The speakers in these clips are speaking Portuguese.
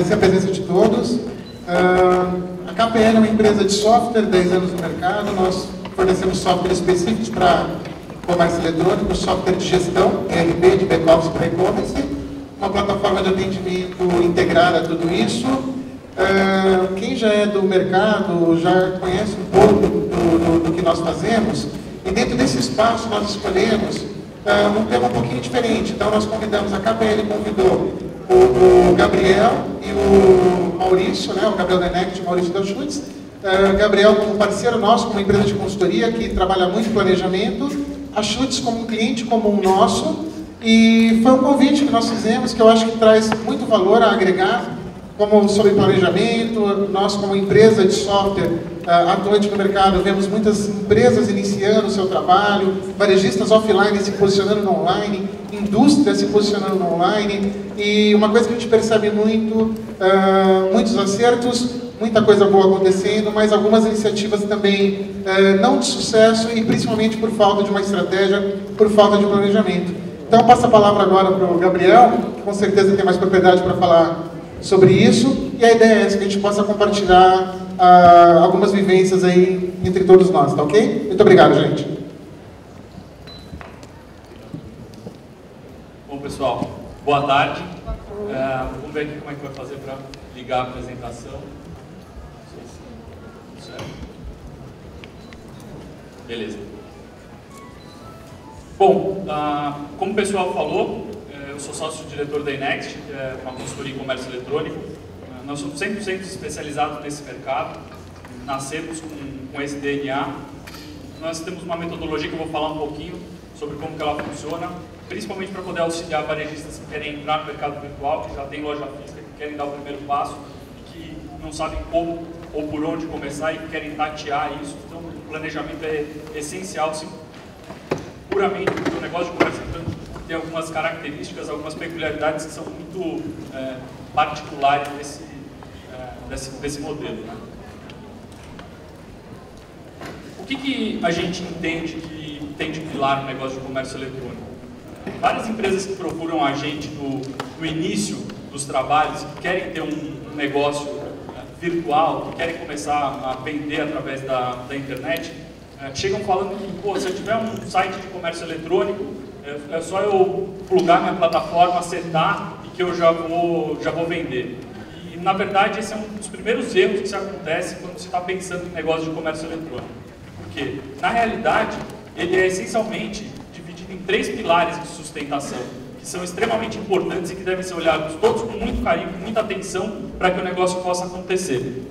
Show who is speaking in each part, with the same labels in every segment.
Speaker 1: Agradecer a presença de todos. Uh, a KPL é uma empresa de software, 10 anos no mercado. Nós fornecemos software específicos para comércio eletrônico, software de gestão, ERP, de back-office para e-commerce, uma plataforma de atendimento integrada a tudo isso. Uh, quem já é do mercado já conhece um pouco do, do, do que nós fazemos. E dentro desse espaço nós escolhemos uh, um tema um pouquinho diferente. Então nós convidamos, a KPL convidou o, o Gabriel e o Maurício, né, o Gabriel Denect e o Maurício Delchutz. Uh, Gabriel como parceiro nosso, como empresa de consultoria que trabalha muito planejamento. A Chutes como um cliente comum nosso. E foi um convite que nós fizemos que eu acho que traz muito valor a agregar como sobre planejamento, nós como empresa de software uh, atuante no mercado, vemos muitas empresas iniciando o seu trabalho, varejistas offline se posicionando no online, indústria se posicionando no online, e uma coisa que a gente percebe muito, uh, muitos acertos, muita coisa boa acontecendo, mas algumas iniciativas também uh, não de sucesso e principalmente por falta de uma estratégia, por falta de planejamento. Então, passo a palavra agora para o Gabriel, que com certeza tem mais propriedade para falar sobre isso e a ideia é essa, que a gente possa compartilhar uh, algumas vivências aí entre todos nós, tá ok? Muito obrigado, gente.
Speaker 2: Bom, pessoal, boa tarde. Uh, vamos ver aqui como é que vai fazer para ligar a apresentação. Beleza. Bom, uh, como o pessoal falou, eu sou sócio-diretor da Inext, que é uma consultoria em comércio eletrônico. Eh, nós somos 100% especializados nesse mercado, nascemos com, com esse DNA. Nós temos uma metodologia que eu vou falar um pouquinho sobre como que ela funciona, principalmente para poder auxiliar varejistas que querem entrar no mercado virtual, que já tem loja física, que querem dar o primeiro passo, que não sabem como ou por onde começar e querem tatear isso. Então, o planejamento é essencial, sim, puramente porque o negócio de comércio tem algumas características, algumas peculiaridades que são muito é, particulares desse, é, desse, desse modelo. Né? O que, que a gente entende que tem de pilar no negócio de comércio eletrônico? Várias empresas que procuram a gente no, no início dos trabalhos, que querem ter um, um negócio é, virtual, que querem começar a vender através da, da internet, é, chegam falando que, se eu tiver um site de comércio eletrônico, é, é só eu plugar minha plataforma, acertar e que eu já vou, já vou vender. E, na verdade, esse é um dos primeiros erros que se acontece quando você está pensando em negócio de comércio eletrônico. Porque, na realidade, ele é essencialmente dividido em três pilares de sustentação, que são extremamente importantes e que devem ser olhados todos com muito carinho, com muita atenção, para que o negócio possa acontecer.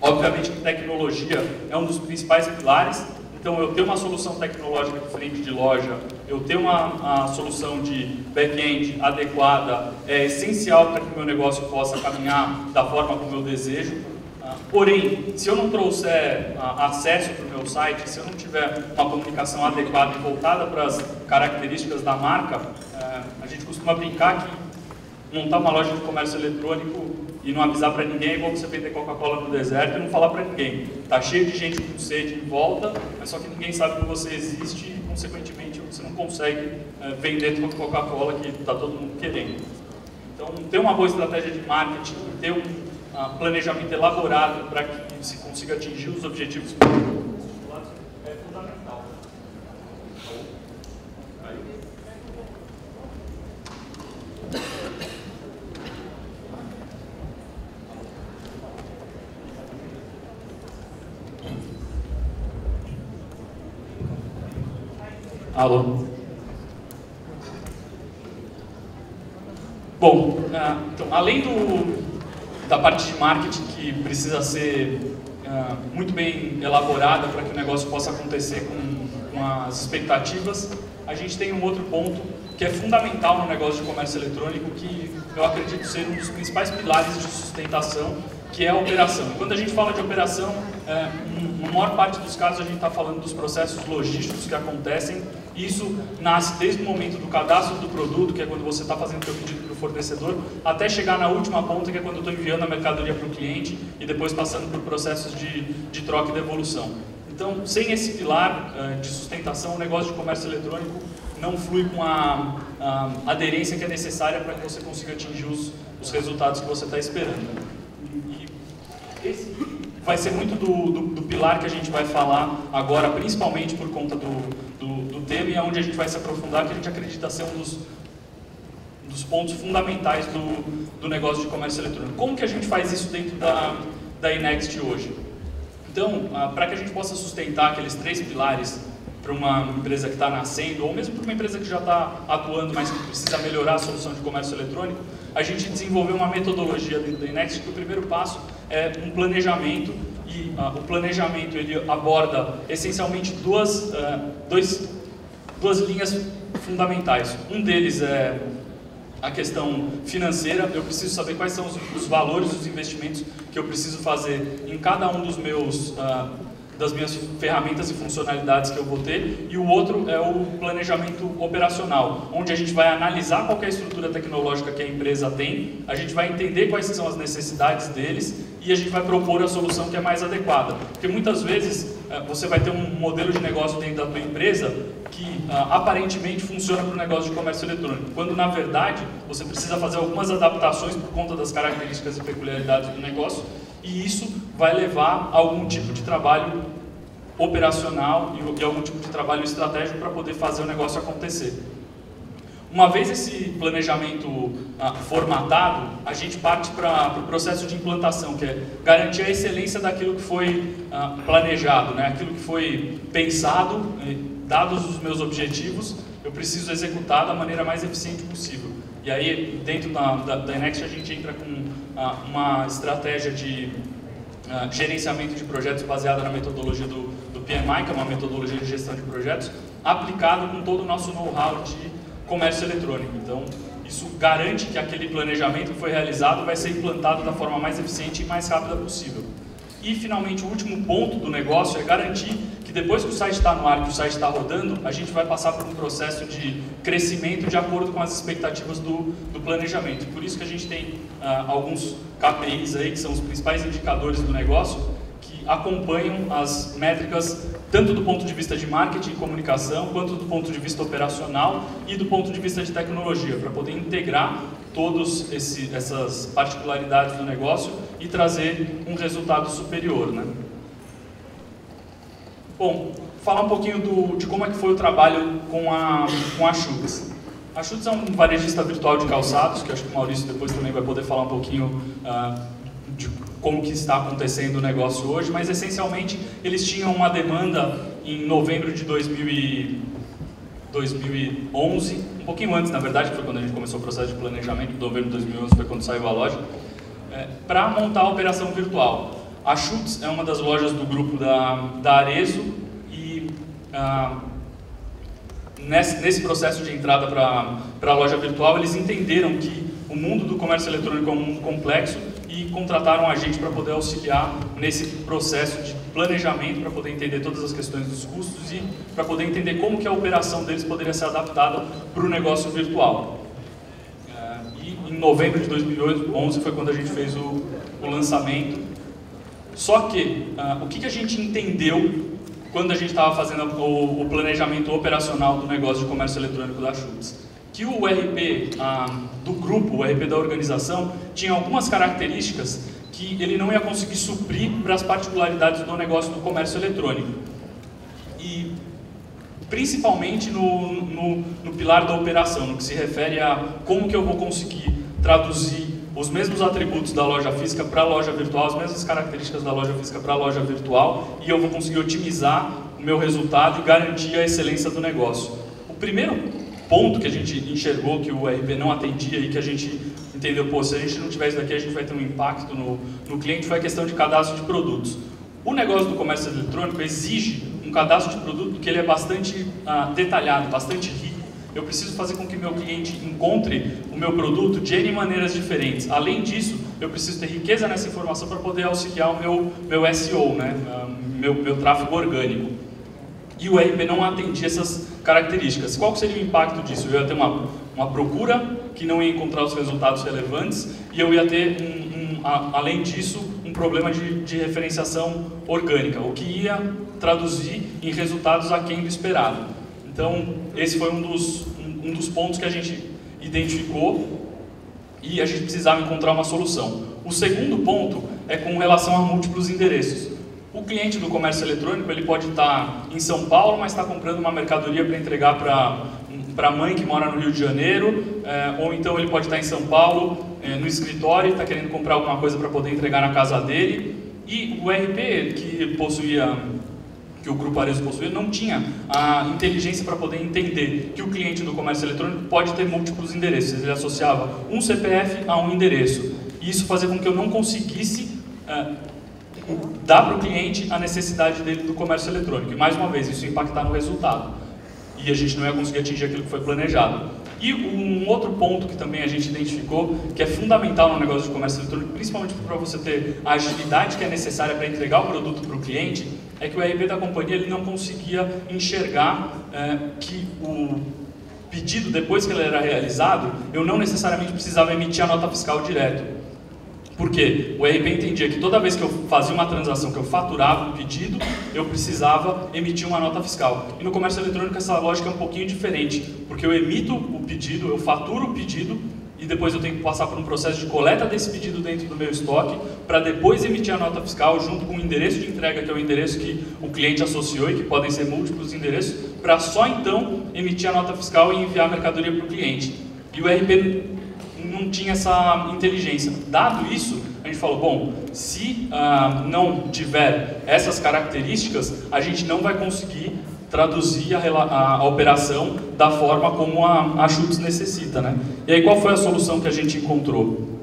Speaker 2: Obviamente que tecnologia é um dos principais pilares, então, eu ter uma solução tecnológica diferente de loja, eu ter uma, solução de back-end adequada é essencial para que meu negócio possa caminhar da forma como eu desejo. Ah, porém, se eu não trouxer acesso para o meu site, se eu não tiver uma comunicação adequada e voltada para as características da marca, eh, a gente costuma brincar que montar uma loja de comércio eletrônico e não avisar para ninguém é igual você vender Coca-Cola no deserto e não falar para ninguém. Tá cheio de gente com sede em volta, mas só que ninguém sabe que você existe consequentemente, você não consegue é, vender Coca-Cola que está todo mundo querendo. Então, ter uma boa estratégia de marketing, ter um uh, planejamento elaborado para que se consiga atingir os objetivos Alô? Bom, ah, então, além do, da parte de marketing que precisa ser uh, muito bem elaborada para que o negócio possa acontecer com, com as expectativas, a gente tem um outro ponto que é fundamental no negócio de comércio eletrônico, que eu acredito ser um dos principais pilares de sustentação, que é a operação. Quando a gente fala de operação, é, na maior parte dos casos a gente está falando dos processos logísticos que acontecem isso nasce desde o momento do cadastro do produto, que é quando você está fazendo o seu pedido para o fornecedor, até chegar na última ponta, que é quando eu estou enviando a mercadoria para o cliente e depois passando por processos de, de troca e devolução. Então, sem esse pilar uh, de sustentação, o negócio de comércio eletrônico não flui com a, a aderência que é necessária para que você consiga atingir os, os resultados que você está esperando. E esse vai ser muito do, do, do, pilar que a gente vai falar agora, principalmente por conta do, tema e é onde a gente vai se aprofundar, que a gente acredita ser um dos, dos pontos fundamentais do, do negócio de comércio eletrônico. Como que a gente faz isso dentro da, da Inext hoje? Então, ah, para que a gente possa sustentar aqueles três pilares para uma empresa que está nascendo, ou mesmo para uma empresa que já está atuando, mas que precisa melhorar a solução de comércio eletrônico, a gente desenvolveu uma metodologia dentro da Inext que o primeiro passo é um planejamento e uh, o planejamento ele aborda essencialmente duas, uh, dois, duas linhas fundamentais. Um deles é a questão financeira, eu preciso saber quais são os, os valores, os investimentos que eu preciso fazer em cada um dos meus uh, das minhas ferramentas e funcionalidades que eu vou ter, e o outro é o planejamento operacional, onde a gente vai analisar qual é a estrutura tecnológica que a empresa tem, a gente vai entender quais são as necessidades deles e a gente vai propor a solução que é mais adequada. Porque muitas vezes eh, você vai ter um modelo de negócio dentro da tua empresa que ah, aparentemente funciona para o negócio de comércio eletrônico, quando na verdade você precisa fazer algumas adaptações por conta das características e peculiaridades do negócio e isso vai levar a algum tipo de trabalho operacional e, e algum tipo de trabalho estratégico para poder fazer o negócio acontecer. Uma vez esse planejamento ah, formatado, a gente parte para o pro processo de implantação, que é garantir a excelência daquilo que foi ah, planejado, né? aquilo que foi pensado, dados os meus objetivos, eu preciso executar da maneira mais eficiente possível. E aí, dentro da, da, da Enext, a gente entra com ah, uma estratégia de ah, gerenciamento de projetos baseada na metodologia do, do PMI, que é uma metodologia de gestão de projetos, aplicado com todo o nosso know-how de comércio eletrônico. Então, isso garante que aquele planejamento que foi realizado vai ser implantado da forma mais eficiente e mais rápida possível. E, finalmente, o último ponto do negócio é garantir depois que o site está no ar, que o site está rodando, a gente vai passar por um processo de crescimento de acordo com as expectativas do, do planejamento. Por isso que a gente tem ah, alguns KPIs aí, que são os principais indicadores do negócio, que acompanham as métricas tanto do ponto de vista de marketing e comunicação, quanto do ponto de vista operacional e do ponto de vista de tecnologia, para poder integrar todas essas particularidades do negócio e trazer um resultado superior. Né? Bom, falar um pouquinho do, de como é que foi o trabalho com a, com a Schutz. A Schutz é um varejista virtual de calçados, que acho que o Maurício depois também vai poder falar um pouquinho uh, de como que está acontecendo o negócio hoje, mas essencialmente eles tinham uma demanda em novembro de 2000 e 2011, um pouquinho antes, na verdade, que foi quando a gente começou o processo de planejamento, novembro de 2011 foi quando saiu a loja, é, para montar a operação virtual. A Schutz é uma das lojas do grupo da, da Arezo e ah, nesse, nesse processo de entrada para a loja virtual, eles entenderam que o mundo do comércio eletrônico é um mundo complexo e contrataram a gente para poder auxiliar nesse processo de planejamento, para poder entender todas as questões dos custos e para poder entender como que a operação deles poderia ser adaptada para o negócio virtual. Ah, e em novembro de 2011 foi quando a gente fez o, o lançamento só que, uh, o que, que a gente entendeu quando a gente estava fazendo o, o, planejamento operacional do negócio de comércio eletrônico da Schultz? Que o RP uh, ah, do grupo, o RP da organização, tinha algumas características que ele não ia conseguir suprir para as particularidades do negócio do comércio eletrônico. E principalmente no, no, no pilar da operação, no que se refere a como que eu vou conseguir traduzir os mesmos atributos da loja física para a loja virtual, as mesmas características da loja física para a loja virtual e eu vou conseguir otimizar o meu resultado e garantir a excelência do negócio. O primeiro ponto que a gente enxergou que o RP não atendia e que a gente entendeu, pô, se a gente não tiver isso daqui a gente vai ter um impacto no, no cliente, foi a questão de cadastro de produtos. O negócio do comércio eletrônico exige um cadastro de produto que ele é bastante ah, detalhado, bastante rico eu preciso fazer com que meu cliente encontre o meu produto de N maneiras diferentes. Além disso, eu preciso ter riqueza nessa informação para poder auxiliar o meu, meu SEO, né? Ah, meu, meu tráfego orgânico. E o RP não atendia essas características. Qual seria o impacto disso? Eu ia ter uma, uma procura que não ia encontrar os resultados relevantes e eu ia ter, um, um, a, além disso, um problema de, de referenciação orgânica, o que ia traduzir em resultados aquém do esperado. Então, esse foi um dos, um, um dos pontos que a gente identificou e a gente precisava encontrar uma solução. O segundo ponto é com relação a múltiplos endereços. O cliente do comércio eletrônico ele pode estar em São Paulo, mas está comprando uma mercadoria para entregar para a mãe que mora no Rio de Janeiro, é, ou então ele pode estar em São Paulo, é, no escritório, está querendo comprar alguma coisa para poder entregar na casa dele. E o RP que possuía que o Grupo Arezo possuía, não tinha a inteligência para poder entender que o cliente do comércio eletrônico pode ter múltiplos endereços. Ele associava um CPF a um endereço. E isso fazia com que eu não conseguisse uh, dar para o cliente a necessidade dele do comércio eletrônico. E mais uma vez, isso impactar no resultado. E a gente não ia conseguir atingir aquilo que foi planejado. E um outro ponto que também a gente identificou, que é fundamental no negócio de comércio eletrônico, principalmente para você ter a agilidade que é necessária para entregar o produto para o cliente, é que o RP da companhia ele não conseguia enxergar é, que o pedido, depois que ele era realizado, eu não necessariamente precisava emitir a nota fiscal direto. Porque o RP entendia que toda vez que eu fazia uma transação, que eu faturava um pedido, eu precisava emitir uma nota fiscal. E no comércio eletrônico essa lógica é um pouquinho diferente, porque eu emito o pedido, eu faturo o pedido e depois eu tenho que passar por um processo de coleta desse pedido dentro do meu estoque para depois emitir a nota fiscal junto com o endereço de entrega, que é o endereço que o cliente associou e que podem ser múltiplos endereços, para só então emitir a nota fiscal e enviar a mercadoria para o cliente. E o RP não tinha essa inteligência. Dado isso, a gente falou, bom, se ah, não tiver essas características, a gente não vai conseguir traduzir a, a, a operação da forma como a, a necessita. Né? E aí qual foi a solução que a gente encontrou?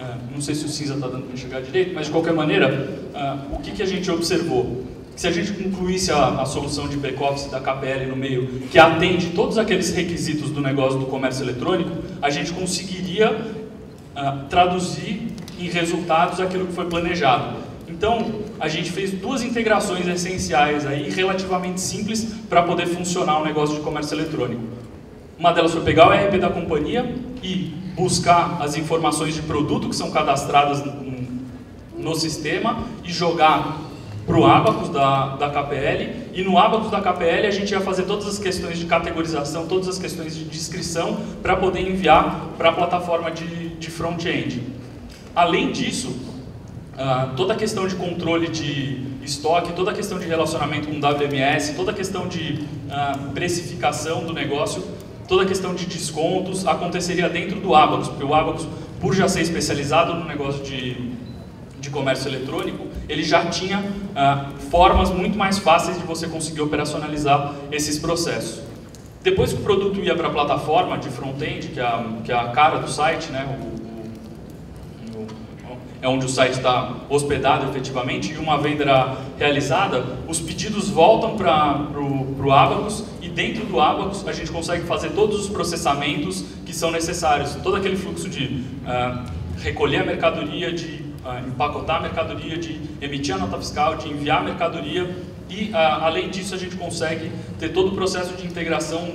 Speaker 2: É, não sei se o cinza está dando para enxergar direito, mas de qualquer maneira, ah, o que, que a gente observou? se a gente concluísse a, a solução de back-office da KPL no meio, que atende todos aqueles requisitos do negócio do comércio eletrônico, a gente conseguiria uh, traduzir em resultados aquilo que foi planejado. Então, a gente fez duas integrações essenciais aí, relativamente simples, para poder funcionar o um negócio de comércio eletrônico. Uma delas foi pegar o ERP da companhia e buscar as informações de produto que são cadastradas no, sistema e jogar para o Abacus da, da KPL, e no Abacus da KPL a gente ia fazer todas as questões de categorização, todas as questões de descrição, para poder enviar para a plataforma de, de front-end. Além disso, uh, toda a questão de controle de estoque, toda a questão de relacionamento com WMS, toda a questão de uh, precificação do negócio, toda a questão de descontos aconteceria dentro do Abacus, porque o Abacus, por já ser especializado no negócio de, de comércio eletrônico, ele já tinha ah, formas muito mais fáceis de você conseguir operacionalizar esses processos. Depois que o produto ia para a plataforma de front-end, que, é que, é a cara do site, né, o, é onde o site está hospedado efetivamente, e uma venda realizada, os pedidos voltam para o Abacus e dentro do Abacus a gente consegue fazer todos os processamentos que são necessários, todo aquele fluxo de uh, recolher a mercadoria, de uh, empacotar a mercadoria, de emitir a nota fiscal, de enviar a mercadoria e, uh, além disso, a gente consegue ter todo o processo de integração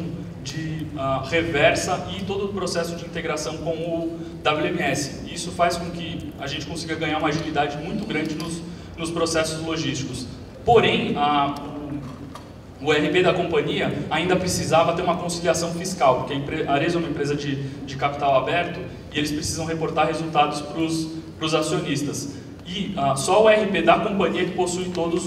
Speaker 2: de uh, reversa e todo o processo de integração com o WMS. Isso faz com que a gente consiga ganhar uma agilidade muito grande nos, nos processos logísticos. Porém, a, o RP da companhia ainda precisava ter uma conciliação fiscal, porque a Arezzo é uma empresa de, de capital aberto e eles precisam reportar resultados para os acionistas. E ah, só o RP da companhia que possui todas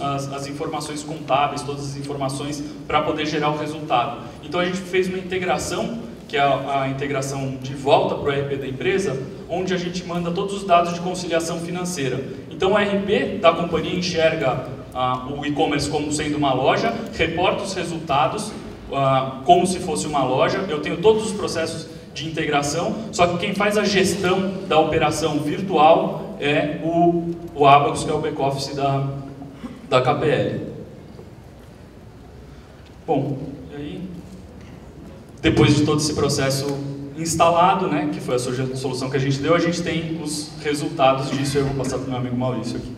Speaker 2: as, as, informações contábeis, todas as informações para poder gerar o resultado. Então a gente fez uma integração, que é a, a integração de volta para o RP da empresa, onde a gente manda todos os dados de conciliação financeira. Então o RP da companhia enxerga ah, o e-commerce como sendo uma loja, reporta os resultados ah, como se fosse uma loja, eu tenho todos os processos de integração, só que quem faz a gestão da operação virtual é o, o Abacus, que é o back-office da, da KPL. Bom, e aí, depois de todo esse processo instalado, né, que foi a solução que a gente deu, a gente tem os resultados disso. Eu vou passar para o meu amigo Maurício aqui.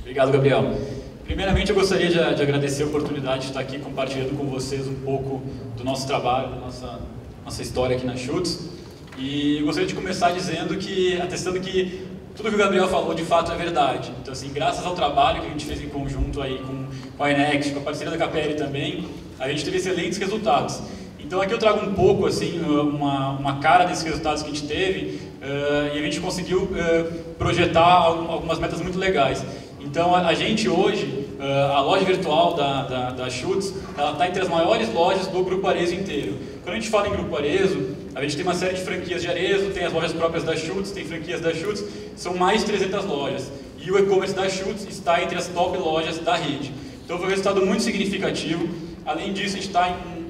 Speaker 3: Obrigado, Gabriel. Primeiramente, eu gostaria de, de, agradecer a oportunidade de estar aqui compartilhando com vocês um pouco do nosso trabalho, da nossa, nossa história aqui na Schutz. E gostaria de começar dizendo que, atestando que tudo que o Gabriel falou de fato é verdade. Então, assim, graças ao trabalho que a gente fez em conjunto aí com com a Enext, com a parceria da KPL também, a gente teve excelentes resultados. Então aqui eu trago um pouco, assim, uma, uma cara desses resultados que a gente teve uh, e a gente conseguiu uh, projetar algumas metas muito legais. Então a, a gente hoje, uh, a loja virtual da, da, da Schutz, ela está entre as maiores lojas do Grupo Arezo inteiro. Quando a gente fala em Grupo Arezo, a gente tem uma série de franquias de Arezo, tem as lojas próprias da Schutz, tem franquias da Schutz, são mais de 300 lojas. E o e-commerce da Schutz está entre as top lojas da rede. Então foi um resultado muito significativo. Além disso, a gente está em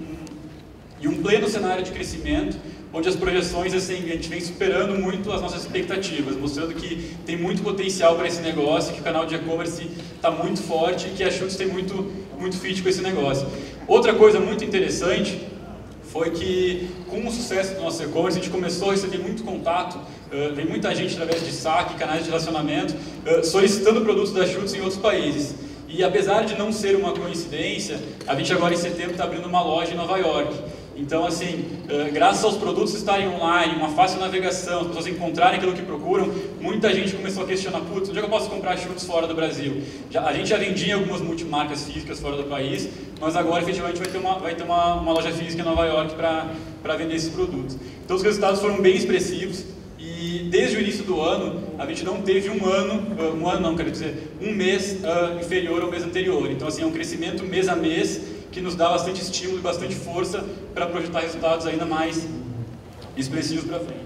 Speaker 3: e um pleno cenário de crescimento, onde as projeções, assim, a gente vem superando muito as nossas expectativas, mostrando que tem muito potencial para esse negócio, que o canal de e-commerce está muito forte e que a Schutz tem muito, muito fit com esse negócio. Outra coisa muito interessante foi que, com o sucesso do nosso e-commerce, a gente começou a receber muito contato, uh, muita gente através de saque, canais de relacionamento, uh, solicitando produtos da Schutz em outros países. E apesar de não ser uma coincidência, a gente agora em setembro está abrindo uma loja em Nova York. Então, assim, uh, graças aos produtos estarem online, uma fácil navegação, as pessoas encontrarem aquilo que procuram, muita gente começou a questionar, putz, onde é que eu posso comprar chutes fora do Brasil? Já, a gente já vendia algumas multimarcas físicas fora do país, mas agora, efetivamente, vai ter uma, vai ter uma, uma loja física em Nova York para vender esses produtos. Então, os resultados foram bem expressivos e desde o início do ano, a gente não teve um ano, uh, um ano não, quero dizer, um mês uh, inferior ao mês anterior. Então, assim, é um crescimento mês a mês, que nos dá bastante estímulo e bastante força para projetar resultados ainda mais expressivos para frente.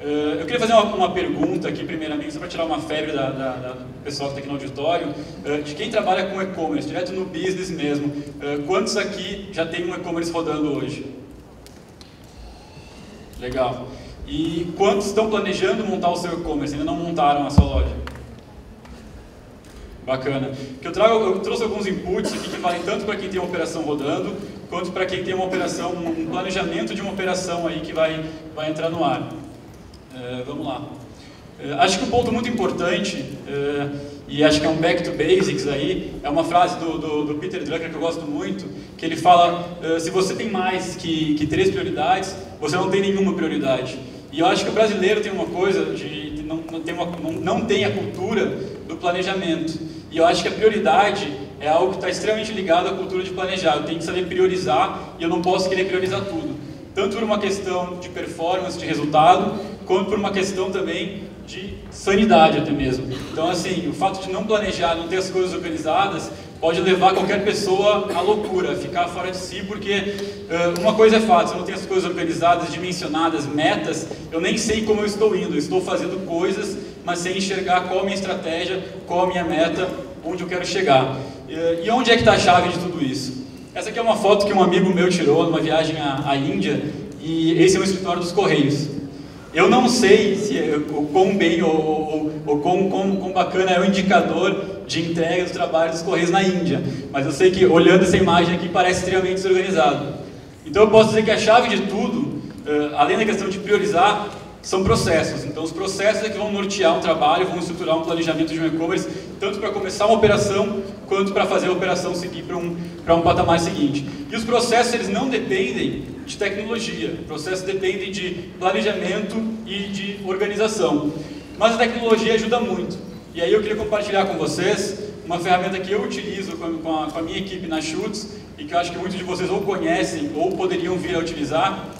Speaker 3: Uh, eu queria fazer uma, uma, pergunta aqui, primeiramente, só para tirar uma febre da, da, da pessoal que está aqui no auditório, uh, de quem trabalha com e-commerce, direto no business mesmo. Uh, quantos aqui já tem um e-commerce rodando hoje? Legal. E quantos estão planejando montar o seu e-commerce, ainda não montaram a sua loja? Bacana. Que eu, trago, eu trouxe alguns inputs aqui que valem tanto para quem tem uma operação rodando, quanto para quem tem uma operação, um planejamento de uma operação aí que vai, vai entrar no ar. É, vamos lá. É, acho que um ponto muito importante, é, e acho que é um back to basics aí, é uma frase do, do, do Peter Drucker que eu gosto muito, que ele fala, se você tem mais que, que três prioridades, você não tem nenhuma prioridade. E eu acho que o brasileiro tem uma coisa de, de não, não, tem uma, não, não tem a cultura do planejamento. E eu acho que a prioridade é algo que está extremamente ligado à cultura de planejar. Eu tenho que saber priorizar e eu não posso querer priorizar tudo. Tanto por uma questão de performance, de resultado, quanto por uma questão também de sanidade até mesmo. Então, assim, o fato de não planejar, não ter as coisas organizadas, pode levar qualquer pessoa à loucura, a ficar fora de si, porque uh, uma coisa é fato, se eu não tenho as coisas organizadas, dimensionadas, metas, eu nem sei como eu estou indo, eu estou fazendo coisas, mas sem enxergar qual a minha estratégia, qual a minha meta, onde eu quero chegar. E onde é que está a chave de tudo isso? Essa aqui é uma foto que um amigo meu tirou numa viagem à, à Índia, e esse é o escritório dos Correios. Eu não sei se é, o quão bem ou, ou, ou quão, quão, quão bacana é o indicador de entrega dos trabalhos dos Correios na Índia, mas eu sei que olhando essa imagem aqui parece extremamente desorganizado. Então eu posso dizer que a chave de tudo, uh, além da questão de priorizar, são processos. Então os processos é que vão nortear um trabalho, vão estruturar um planejamento de um e-commerce, tanto para começar uma operação, quanto para fazer a operação seguir para um, para um patamar seguinte. E os processos eles não dependem de tecnologia. Processos dependem de planejamento e de organização. Mas a tecnologia ajuda muito. E aí eu queria compartilhar com vocês uma ferramenta que eu utilizo com a, com a minha equipe na Chutes e que eu acho que muitos de vocês ou conhecem ou poderiam vir a utilizar,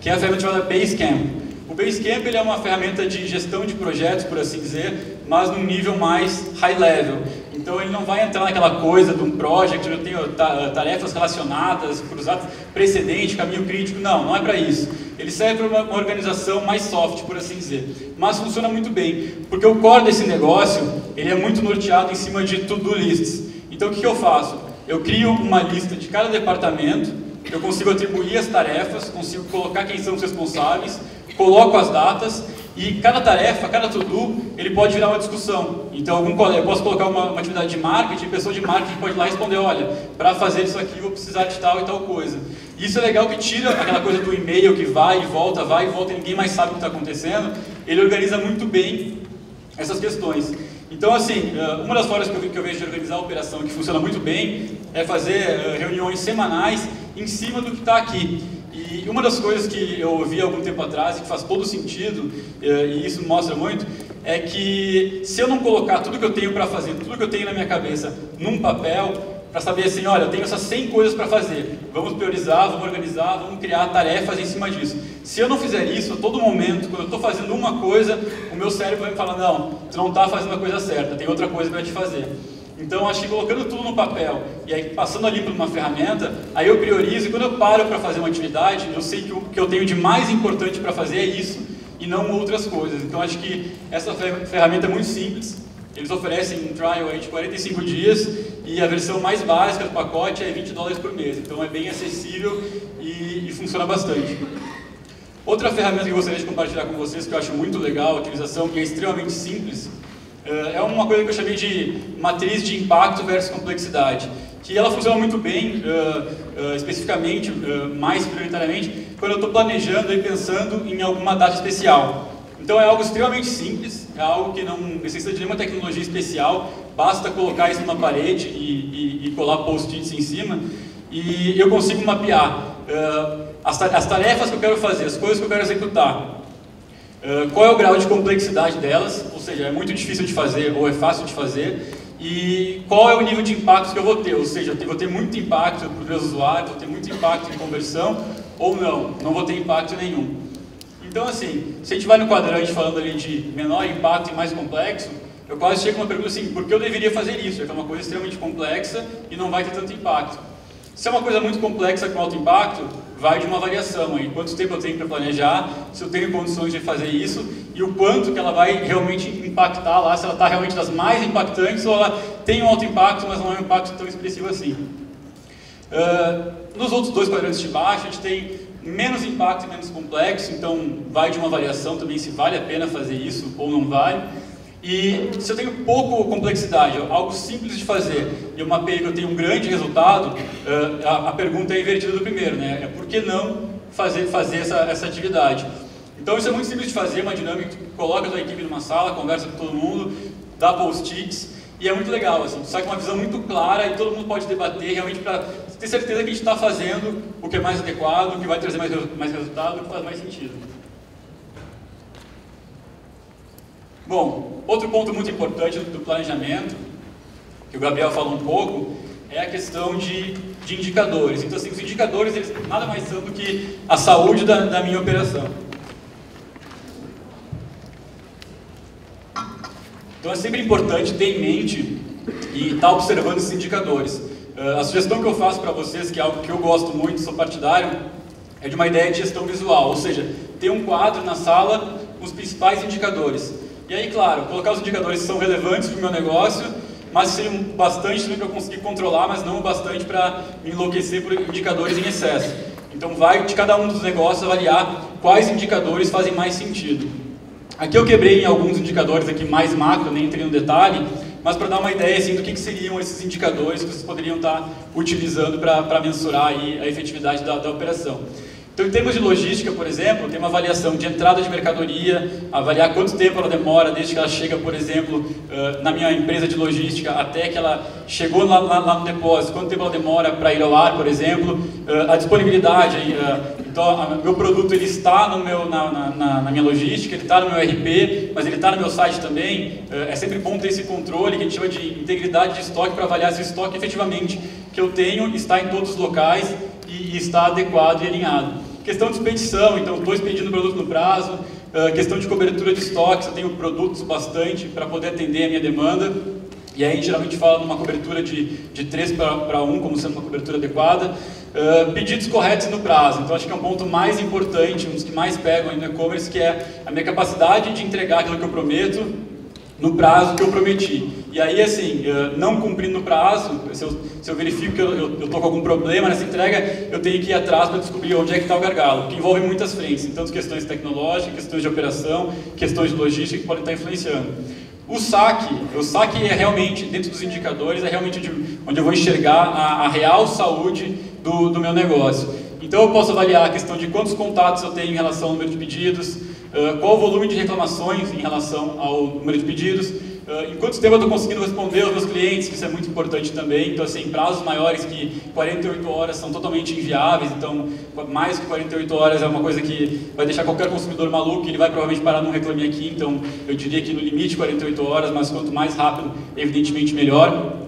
Speaker 3: que é a ferramenta chamada Basecamp. O Basecamp ele é uma ferramenta de gestão de projetos, por assim dizer, mas num nível mais high level. Então ele não vai entrar naquela coisa de um project, eu tenho tarefas relacionadas, cruzadas, precedente, caminho crítico. Não, não é para isso. Ele serve para uma organização mais soft, por assim dizer. Mas funciona muito bem, porque o core desse negócio, ele é muito norteado em cima de to-do lists. Então o que, que eu faço? Eu crio uma lista de cada departamento, eu consigo atribuir as tarefas, consigo colocar quem são os responsáveis, coloco as datas e cada tarefa, cada to-do, ele pode virar uma discussão. Então, algum colega, eu posso colocar uma, uma atividade de marketing, pessoa de marketing pode ir lá responder, olha, para fazer isso aqui vou precisar de tal e tal coisa. Isso é legal que tira aquela coisa do e-mail que vai e volta, vai e volta e ninguém mais sabe o que está acontecendo. Ele organiza muito bem essas questões. Então, assim, eh, uma das formas que eu, que eu vejo de organizar a operação que funciona muito bem é fazer eh, reuniões semanais em cima do que está aqui. E uma das coisas que eu ouvi algum tempo atrás e que faz todo sentido, eh, e isso mostra muito, é que se eu não colocar tudo que eu tenho para fazer, tudo que eu tenho na minha cabeça num papel, para saber assim, olha, eu tenho essas 100 coisas para fazer, vamos priorizar, vamos organizar, vamos criar tarefas em cima disso. Se eu não fizer isso, a todo momento, quando eu estou fazendo uma coisa, o meu cérebro vai me falar, não, tu não está fazendo a coisa certa, tem outra coisa para te fazer. Então, acho que colocando tudo no papel e aí passando ali por uma ferramenta, aí eu priorizo e quando eu paro para fazer uma atividade, eu sei que o que eu tenho de mais importante para fazer é isso e não outras coisas. Então, acho que essa ferramenta é muito simples. Eles oferecem um trial aí de 45 dias e a versão mais básica do pacote é 20 dólares por mês. Então, é bem acessível e, e funciona bastante. Outra ferramenta que eu gostaria de compartilhar com vocês, que eu acho muito legal a utilização, que é extremamente simples, é uma coisa que eu chamei de matriz de impacto versus complexidade, que ela funciona muito bem, uh, uh, especificamente, uh, mais prioritariamente, quando eu estou planejando e pensando em alguma data especial. Então é algo extremamente simples, é algo que não necessita de nenhuma tecnologia especial, basta colocar isso numa parede e, e, e colar post-its em cima, e eu consigo mapear as, as tarefas que eu quero fazer, as coisas que eu quero executar, Uh, qual é o grau de complexidade delas, ou seja, é muito difícil de fazer ou é fácil de fazer, e qual é o nível de impacto que eu vou ter, ou seja, eu vou ter muito impacto para os meus usuários, vou ter muito impacto em conversão, ou não, não vou ter impacto nenhum. Então, assim, se a gente vai no quadrante falando ali de menor impacto e mais complexo, eu quase chego a uma pergunta assim, por que eu deveria fazer isso? É, é uma coisa extremamente complexa e não vai ter tanto impacto. Se é uma coisa muito complexa com alto impacto, vai de uma variação aí. Quanto tempo eu tenho para planejar, se eu tenho condições de fazer isso e o quanto que ela vai realmente impactar lá, se ela está realmente das mais impactantes ou ela tem um alto impacto, mas não é um impacto tão expressivo assim. Uh, nos outros dois quadrantes de baixo, a gente tem menos impacto e menos complexo, então vai de uma variação também se vale a pena fazer isso ou não vale. E se eu tenho pouco complexidade, algo simples de fazer, e eu mapeei que eu tenho um grande resultado, eh, a, pergunta é invertida do primeiro, né? É por que não fazer, fazer essa, essa atividade? Então isso é muito simples de fazer, uma dinâmica que coloca a tua equipe numa sala, conversa com todo mundo, dá post-its, e é muito legal, assim, sai com uma visão muito clara e todo mundo pode debater realmente para ter certeza que a gente está fazendo o que é mais adequado, o que vai trazer mais, mais resultado, o que faz mais sentido. Bom, outro ponto muito importante do planejamento, que o Gabriel falou um pouco, é a questão de, de indicadores. Então, assim, os indicadores eles nada mais são do que a saúde da, da minha operação. Então, é sempre importante ter em mente e estar tá observando esses indicadores. Uh, a sugestão que eu faço para vocês, que é algo que eu gosto muito, sou partidário, é de uma ideia de gestão visual, ou seja, ter um quadro na sala com os principais indicadores. E aí, claro, colocar os indicadores que são relevantes para o meu negócio, mas que bastante para eu conseguir controlar, mas não o bastante para me enlouquecer por indicadores em excesso. Então, vai de cada um dos negócios avaliar quais indicadores fazem mais sentido. Aqui eu quebrei em alguns indicadores aqui mais macro, nem entrei no detalhe, mas para dar uma ideia assim, do que, que, seriam esses indicadores que vocês poderiam estar utilizando para mensurar aí a efetividade da, da operação. Então, em termos de logística, por exemplo, tem uma avaliação de entrada de mercadoria, avaliar quanto tempo ela demora desde que ela chega, por exemplo, na minha empresa de logística até que ela chegou lá, lá, lá no depósito, quanto tempo ela demora para ir ao ar, por exemplo, a disponibilidade, então, meu produto ele está no meu, na, na, na minha logística, ele está no meu RP, mas ele está no meu site também. É sempre bom ter esse controle que a gente chama de integridade de estoque para avaliar se o estoque efetivamente que eu tenho está em todos os locais e está adequado e alinhado. Questão de expedição, então estou expedindo o produto no prazo. Uh, questão de cobertura de estoques, eu tenho produtos bastante para poder atender a minha demanda. E aí a gente geralmente fala numa cobertura de, de 3 para 1 como sendo uma cobertura adequada. Uh, pedidos corretos no prazo. Então acho que é um ponto mais importante, um dos que mais pegam no e-commerce, que é a minha capacidade de entregar aquilo que eu prometo no prazo que eu prometi. E aí, assim, não cumprindo o prazo, se eu, se eu verifico que eu estou com algum problema nessa entrega, eu tenho que ir atrás para descobrir onde é que está o gargalo, que envolve muitas frentes, tanto questões tecnológicas, questões de operação, questões de logística que podem estar influenciando. O saque, o saque é realmente, dentro dos indicadores, é realmente onde, onde eu vou enxergar a, a real saúde do, do meu negócio. Então eu posso avaliar a questão de quantos contatos eu tenho em relação ao número de pedidos, uh, qual o volume de reclamações em relação ao número de pedidos, uh, em quanto tempo eu estou conseguindo responder aos meus clientes, que isso é muito importante também. Então, assim, prazos maiores que 48 horas são totalmente inviáveis, então mais que 48 horas é uma coisa que vai deixar qualquer consumidor maluco, ele vai provavelmente parar num reclame aqui, então eu diria que no limite 48 horas, mas quanto mais rápido, evidentemente melhor.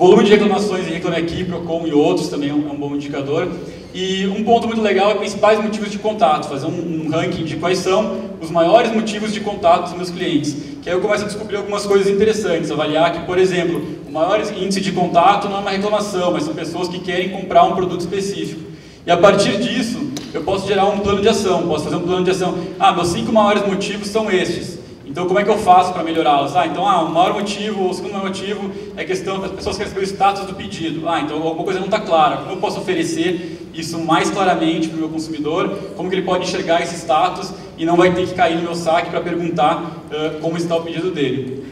Speaker 3: Volume de reclamações em Reclame Aqui, Procon e outros também é um, é um bom indicador. E um ponto muito legal é principais motivos de contato, fazer um, um, ranking de quais são os maiores motivos de contato dos meus clientes. Que aí eu começo a descobrir algumas coisas interessantes, avaliar que, por exemplo, o maior índice de contato não é uma reclamação, mas são pessoas que querem comprar um produto específico. E a partir disso, eu posso gerar um plano de ação, posso fazer um plano de ação. Ah, meus cinco maiores motivos são estes. Então, como é que eu faço para melhorá-los? Ah, então, ah, o maior motivo, o segundo maior motivo é a questão das pessoas querem saber o status do pedido. Ah, então alguma coisa não está clara. Como eu posso oferecer isso mais claramente para o meu consumidor? Como que ele pode enxergar esse status e não vai ter que cair no meu saque para perguntar uh, como está o pedido dele?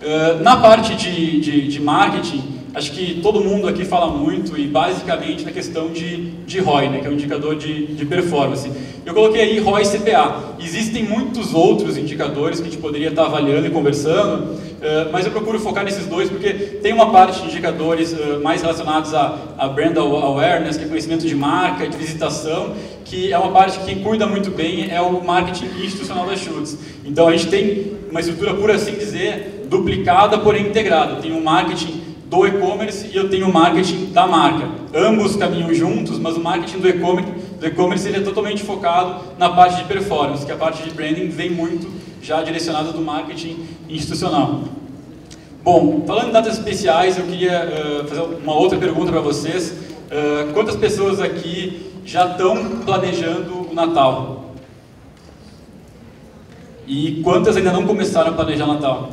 Speaker 3: Uh, na parte de, de, de marketing, acho que todo mundo aqui fala muito e basicamente na questão de, de ROI, né, que é um indicador de, de performance. Eu coloquei aí ROI CPA. Existem muitos outros indicadores que a gente poderia estar avaliando e conversando, uh, mas eu procuro focar nesses dois porque tem uma parte de indicadores uh, mais relacionados a, a brand awareness, que é conhecimento de marca, de visitação, que é uma parte que cuida muito bem é o marketing institucional das Chutes. Então a gente tem uma estrutura, por assim dizer, duplicada, porém integrada. Tem um marketing do e-commerce e eu tenho o marketing da marca. Ambos caminham juntos, mas o marketing do e-commerce do e-commerce é totalmente focado na parte de performance, que a parte de branding vem muito já direcionada do marketing institucional. Bom, falando em datas especiais, eu queria uh, fazer uma outra pergunta para vocês. Uh, quantas pessoas aqui já estão planejando o Natal? E quantas ainda não começaram a planejar o Natal?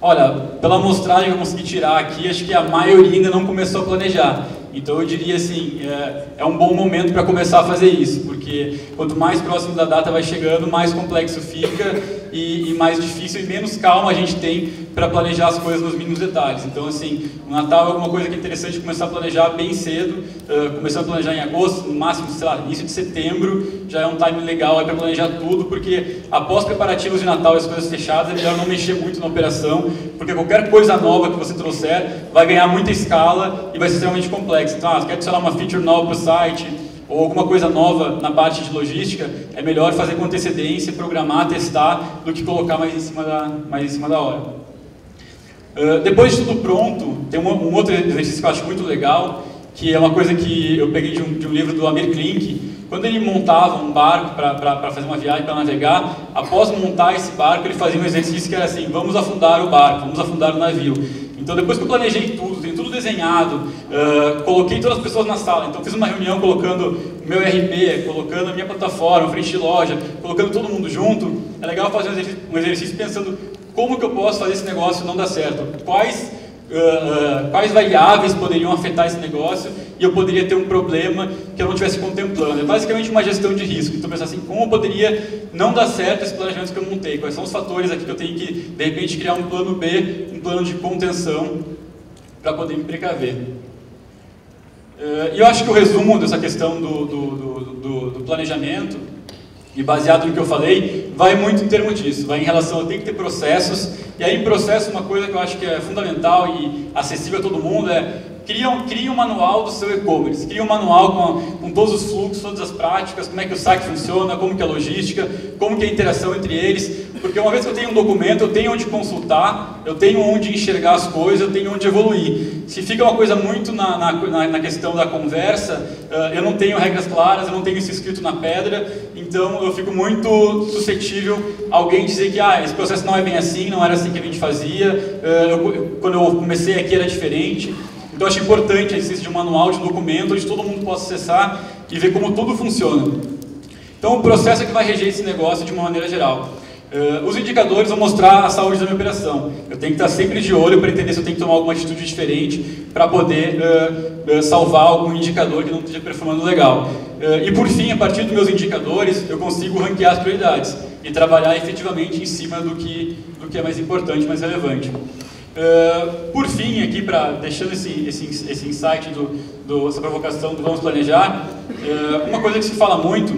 Speaker 3: Olha, pela amostragem que eu consegui tirar aqui, acho que a maioria ainda não começou a planejar. Então eu diria assim, é, é um bom momento para começar a fazer isso, porque quanto mais próximo da data vai chegando, mais complexo fica e, e mais difícil e menos calma a gente tem para planejar as coisas nos mínimos detalhes. Então assim, o Natal é alguma coisa que é interessante começar a planejar bem cedo, uh, começando a planejar em agosto, no máximo, sei lá, início de setembro, já é um time legal para planejar tudo, porque após preparativos de Natal e as coisas fechadas, é melhor não mexer muito na operação, porque qualquer coisa nova que você trouxer vai ganhar muita escala e vai ser extremamente complexo. Então, ah, quer adicionar uma feature nova para o site ou alguma coisa nova na parte de logística, é melhor fazer com antecedência, programar, testar, do que colocar mais em cima da, mais em cima da hora. Uh, depois de tudo pronto, tem um, um, outro exercício que eu acho muito legal, que é uma coisa que eu peguei de um, de um livro do Amir Klink. Quando ele montava um barco para fazer uma viagem, para navegar, após montar esse barco, ele fazia um exercício que era assim, vamos afundar o barco, vamos afundar o navio. Então, depois que eu planejei tudo, desenhado, uh, coloquei todas as pessoas na sala. Então, fiz uma reunião colocando meu RP, colocando a minha plataforma, frente de loja, colocando todo mundo junto. É legal fazer um exercício, um exercício pensando como que eu posso fazer esse negócio não dar certo. Quais uh, uh, quais variáveis poderiam afetar esse negócio e eu poderia ter um problema que eu não estivesse contemplando. É basicamente uma gestão de risco. Então, pensar assim, como poderia não dar certo esse planejamento que eu montei? Quais são os fatores aqui que eu tenho que, de repente, criar um plano B, um plano de contenção para poder me precaver. Uh, e eu acho que o resumo dessa questão do, do, do, do planejamento e baseado no que eu falei, vai muito em termos disso, vai em relação a tem que ter processos, e aí processo uma coisa que eu acho que é fundamental e acessível a todo mundo é cria um, cria um manual do seu e-commerce, cria um manual com, com todos os fluxos, todas as práticas, como é que o site funciona, como que é a logística, como que é a interação entre eles, porque uma vez que eu tenho um documento, eu tenho onde consultar, eu tenho onde enxergar as coisas, eu tenho onde evoluir. Se fica uma coisa muito na, na, na questão da conversa, uh, eu não tenho regras claras, eu não tenho isso escrito na pedra, então eu fico muito suscetível a alguém dizer que ah, esse processo não é bem assim, não era assim que a gente fazia, uh, eu, quando eu comecei aqui era diferente. Então acho importante a existência de um manual, de um documento, onde todo mundo possa acessar e ver como tudo funciona. Então o processo é que vai reger esse negócio de uma maneira geral. Uh, os indicadores vão mostrar a saúde da minha operação. Eu tenho que estar sempre de olho para entender se eu tenho que tomar alguma atitude diferente para poder uh, uh, salvar algum indicador que não esteja performando legal. e por fim, a partir dos meus indicadores, eu consigo ranquear as prioridades e trabalhar efetivamente em cima do que, do que é mais importante, mais relevante. Por fim, aqui, para deixando esse, esse, esse insight, do, do, essa provocação do vamos planejar, uma coisa que se fala muito,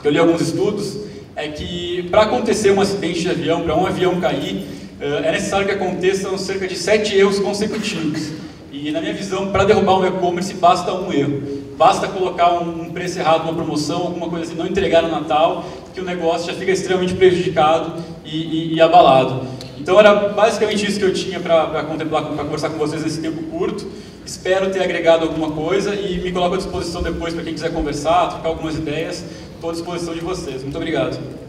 Speaker 3: que eu li alguns estudos, é que para acontecer um acidente de avião, para um avião cair, é necessário que aconteçam cerca de sete erros consecutivos. E na minha visão, para derrubar um e-commerce basta um erro. Basta colocar um preço errado numa promoção, alguma coisa assim, não entregar no Natal, que o negócio já fica extremamente prejudicado e, e, e abalado. Então era basicamente isso que eu tinha para contemplar, para conversar com vocês nesse tempo curto. Espero ter agregado alguma coisa e me coloco à disposição depois para quem quiser conversar, trocar algumas ideias. Estou à disposição de vocês. Muito obrigado.